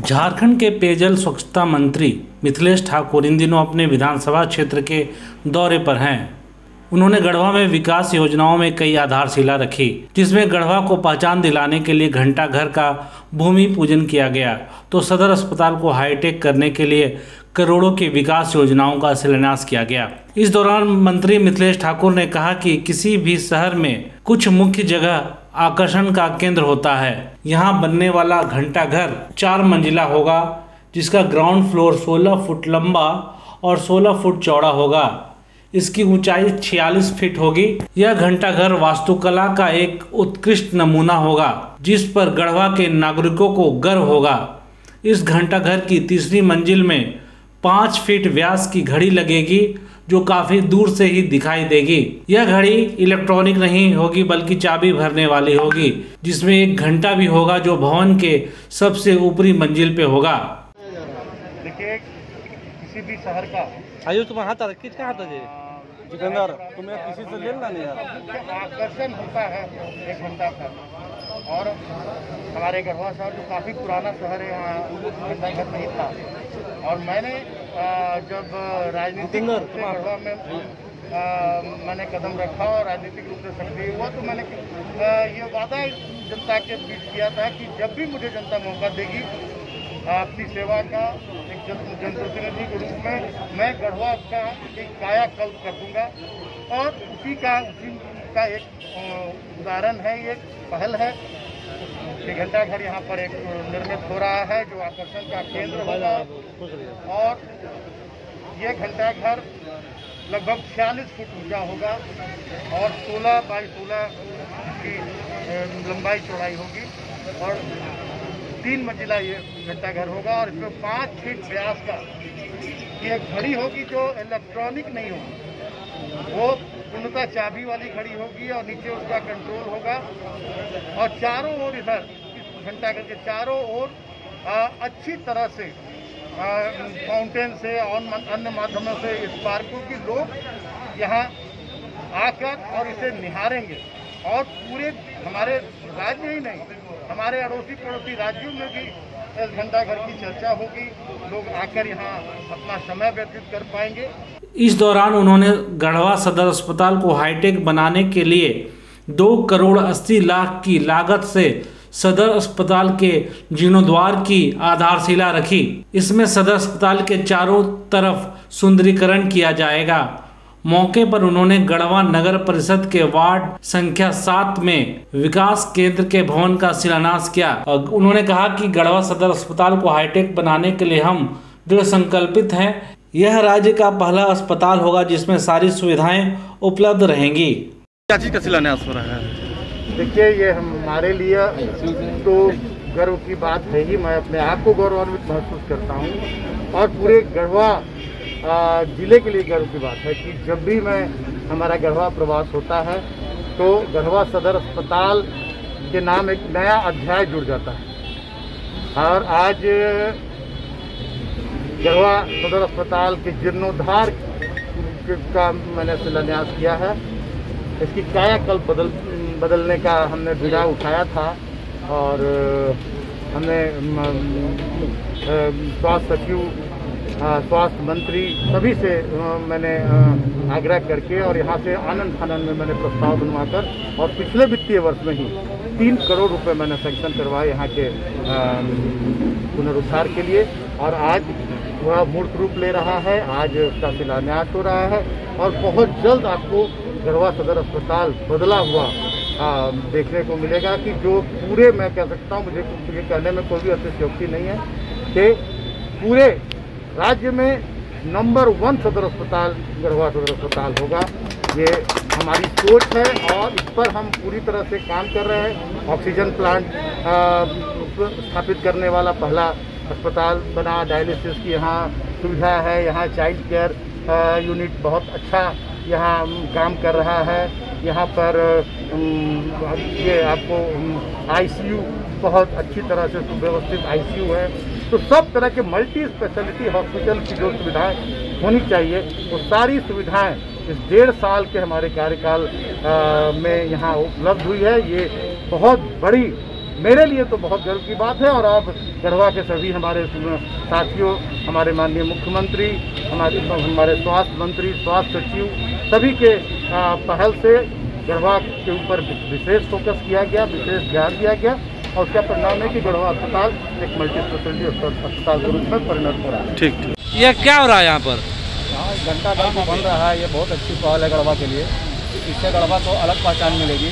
झारखंड के पेयजल स्वच्छता मंत्री मिथिलेश ठाकुर इन दिनों अपने विधानसभा क्षेत्र के दौरे पर हैं। उन्होंने गढ़वा में विकास योजनाओं में कई आधारशिला रखी, जिसमें गढ़वा को पहचान दिलाने के लिए घंटा घर का भूमि पूजन किया गया। तो सदर अस्पताल को हाईटेक करने के लिए करोड़ों की विकास योजनाओं का शिलान्यास किया गया। इस दौरान मंत्री मिथिलेश ठाकुर ने कहा कि किसी भी शहर में कुछ मुख्य जगह आकर्षण का केंद्र होता है। यहाँ बनने वाला घंटा घर चार मंजिला होगा, जिसका ग्राउंड फ्लोर 16 फुट लंबा और 16 फुट चौड़ा होगा। इसकी ऊंचाई 46 फीट होगी। यह घंटा घर वास्तुकला का एक उत्कृष्ट नमूना होगा, जिस पर गढ़वा के नागरिकों को गर्व होगा। इस घंटा घर की तीसरी मंजिल में पाँच फीट व्यास की घड़ी लगेगी जो काफ़ी दूर से ही दिखाई देगी। यह घड़ी इलेक्ट्रॉनिक नहीं होगी बल्कि चाबी भरने वाली होगी जिसमें एक घंटा भी होगा जो भवन के सबसे ऊपरी मंजिल पे होगा। देखिए किसी भी शहर का आयु तुम हाथ आ किस का हाथ है जितेंद्र तुम्हें किसी से लेना नहीं यार आकर्षण होता है एक घंटा का। और हमारे गढ़वा शहर जो काफ़ी पुराना शहर है यहाँ घंटा घर नहीं था। और मैंने जब राजनीतिक से गढ़वा में आ, मैंने कदम रखा और राजनीतिक रूप से सक्रिय हुआ तो मैंने आ, ये वादा जनता के बीच किया था कि जब भी मुझे जनता मौका देगी आपकी सेवा का एक जनप्रतिनिधि के रूप में मैं गढ़वा का एक कायाकल्प कर दूँगा और उसी का उसी का एक उदाहरण है ये पहल है। कि घंटा घर यहाँ पर एक निर्मित हो रहा है, जो आकर्षण का केंद्र होगा। और ये घंटा घर लगभग छियालीस फुट ऊँचा होगा और 16 बाई 16 की लंबाई चौड़ाई होगी। और तीन मंजिला ये घंटा घर होगा और इसमें पाँच फीट व्यास का ये घड़ी होगी जो इलेक्ट्रॉनिक नहीं होगी। वो पूर्णतः चाबी वाली खड़ी होगी और नीचे उसका कंट्रोल होगा। और चारों ओर इधर घंटा करके चारों ओर अच्छी तरह से फाउंटेन से और अन्य माध्यमों से इस पार्कों की लोग यहाँ आकर और इसे निहारेंगे। और पूरे हमारे राज्य ही नहीं, हमारे अड़ोसी पड़ोसी राज्यों में भी इस घंटा घर की चर्चा होगी। लोग आकर यहाँ अपना समय व्यतीत कर पाएँगे। इस दौरान उन्होंने गढ़वा सदर अस्पताल को हाईटेक बनाने के लिए दो करोड़ अस्सी लाख की लागत से सदर अस्पताल के जीर्णोद्वार की आधारशिला रखी। इसमें सदर अस्पताल के चारों तरफ़ सुंदरीकरण किया जाएगा। मौके पर उन्होंने गढ़वा नगर परिषद के वार्ड संख्या सात में विकास केंद्र के भवन का शिलान्यास किया। और उन्होंने कहा कि गढ़वा सदर अस्पताल को हाईटेक बनाने के लिए हम दृढ़ संकल्पित हैं। यह राज्य का पहला अस्पताल होगा जिसमें सारी सुविधाएँ उपलब्ध रहेंगी। क्या चीज़ का शिलान्यास हो रहा है? देखिए ये हमारे लिए तो गर्व की बात है ही। मैं अपने आप को गौरवान्वित महसूस करता हूँ। और पूरे गढ़वा ज़िले के लिए गर्व की बात है कि जब भी मैं हमारा गढ़वा प्रवास होता है तो गढ़वा सदर अस्पताल के नाम एक नया अध्याय जुड़ जाता है। और आज गढ़वा सदर अस्पताल के जीर्णोद्धार का मैंने शिलान्यास किया है। इसकी कायाकल्प बदल, बदलने का हमने बीड़ा उठाया था और हमने स्वास्थ्य सचिव स्वास्थ्य मंत्री सभी से मैंने आग्रह करके और यहाँ से आनंद फानंद में मैंने प्रस्ताव बनवाकर और पिछले वित्तीय वर्ष में ही तीन करोड़ रुपए मैंने सैंक्शन करवाए यहाँ के पुनरुद्धार के लिए। और आज वह मूर्त रूप ले रहा है आज उसका शिलान्यास हो रहा है और बहुत जल्द आपको गढ़वा सदर अस्पताल बदला हुआ आ, देखने को मिलेगा कि जो पूरे मैं कह सकता हूँ मुझे ये कहने में कोई भी अतिशयोक्ति नहीं है कि पूरे राज्य में नंबर वन सदर अस्पताल, गढ़वा सदर अस्पताल होगा। ये हमारी सोच है और इस पर हम पूरी तरह से काम कर रहे हैं। ऑक्सीजन प्लांट स्थापित करने वाला पहला अस्पताल बना, डायलिसिस की यहाँ सुविधा है, यहाँ चाइल्ड केयर यूनिट बहुत अच्छा यहाँ, काम कर रहा है। यहाँ पर ये आपको आईसीयू बहुत अच्छी तरह से सुव्यवस्थित आईसीयू है। तो सब तरह के मल्टी स्पेशलिटी हॉस्पिटल की जो सुविधाएँ होनी चाहिए, वो सारी सुविधाएँ इस डेढ़ साल के हमारे कार्यकाल में यहाँ उपलब्ध हुई है। ये बहुत बड़ी, मेरे लिए तो बहुत गर्व की बात है और आप गढ़वा के सभी हमारे साथियों, हमारे माननीय मुख्यमंत्री, हमारे हमारे स्वास्थ्य मंत्री, स्वास्थ्य सचिव सभी के पहल से गढ़वा के ऊपर विशेष फोकस किया गया विशेष ध्यान दिया गया और उसका परिणाम है कि गढ़वा अस्पताल एक मल्टी स्पेशलिटी अस्पताल के रूप में परिणत हो रहा है। ठीक ठीक। ये क्या हो रहा है यहाँ पर? घंटा घर जो बन रहा है ये बहुत अच्छी पहल है गढ़वा के लिए। इससे गढ़वा को अलग पहचान मिलेगी।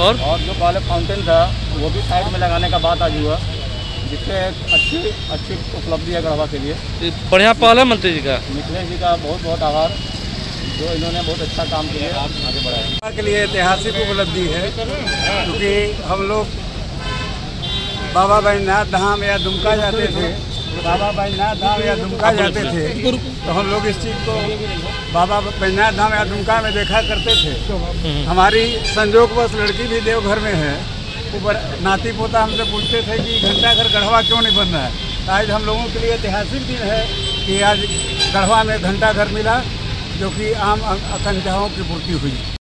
और? और जो पहले फाउंटेन था वो भी साइड में लगाने का बात आज हुआ जिससे अच्छी अच्छी उपलब्धि है गढ़वा के लिए। बढ़िया पहल है मंत्री जी का। मिथिलेश जी का बहुत बहुत आभार। जो इन्होंने बहुत अच्छा काम किया आगे बढ़ाया के लिए ऐतिहासिक उपलब्धि है, क्योंकि हम लोग बाबा बैजनाथ धाम या दुमका जाते थे, बाबा बैजनाथ धाम या दुमका जाते थे तो हम लोग इस चीज़ को बाबा बैजनाथ धाम या दुमका में देखा करते थे। हमारी संजोगवश लड़की भी देवघर में है, ऊपर नाती पोता हमसे पूछते थे कि घंटा घर गढ़वा क्यों नहीं बन रहा है? आज हम लोगों के लिए ऐतिहासिक दिन है कि आज गढ़वा में घंटा घर मिला जो कि आम आकांक्षाओं की पूर्ति हुई।